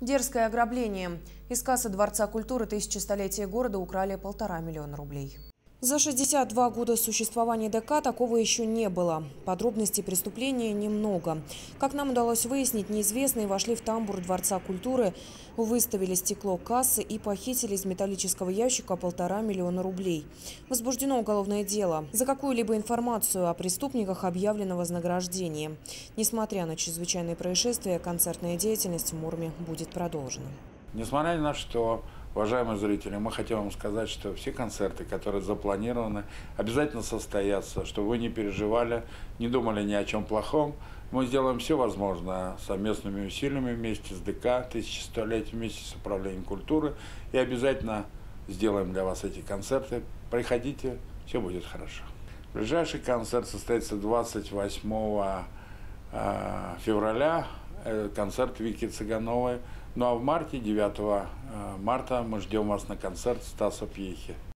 Дерзкое ограбление. Из кассы Дворца культуры тысячелетия города украли полтора миллиона рублей. За 62 года существования ДК такого еще не было. Подробностей преступления немного. Как нам удалось выяснить, неизвестные вошли в тамбур Дворца культуры, выставили стекло кассы и похитили из металлического ящика полтора миллиона рублей. Возбуждено уголовное дело. За какую-либо информацию о преступниках объявлено вознаграждение. Несмотря на чрезвычайные происшествия, концертная деятельность в Мурме будет продолжена. Несмотря ни на что, уважаемые зрители, мы хотим вам сказать, что все концерты, которые запланированы, обязательно состоятся, чтобы вы не переживали, не думали ни о чем плохом. Мы сделаем все возможное совместными усилиями вместе с ДК, тысячелетием, вместе с управлением культуры. И обязательно сделаем для вас эти концерты. Приходите, все будет хорошо. Ближайший концерт состоится 28 э, февраля концерт Вики Цыгановой. Ну а в марте, 9 э, марта, мы ждем вас на концерт Стаса Пьехи.